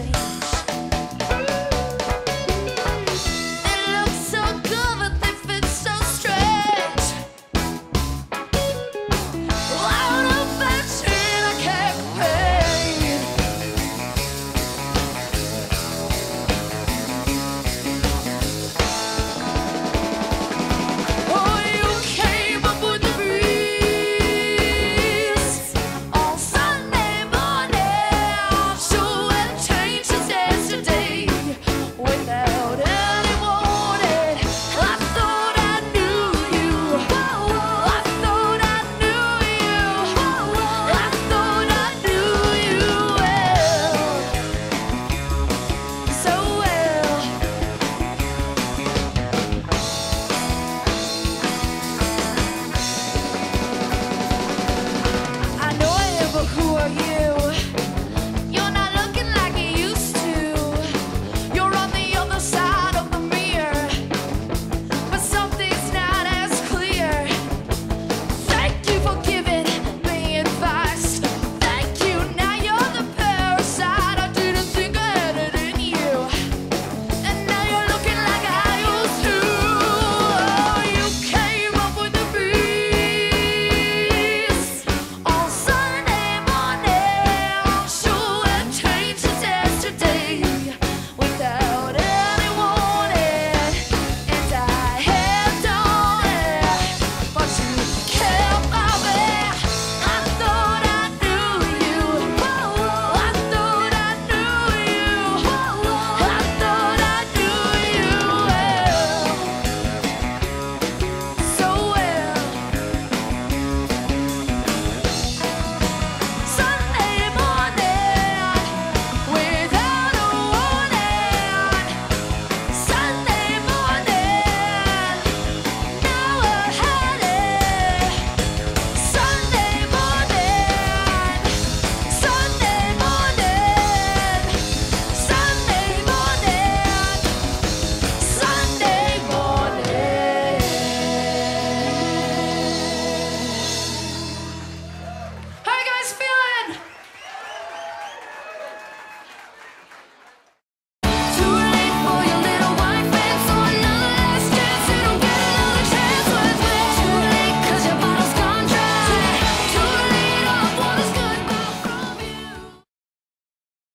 say.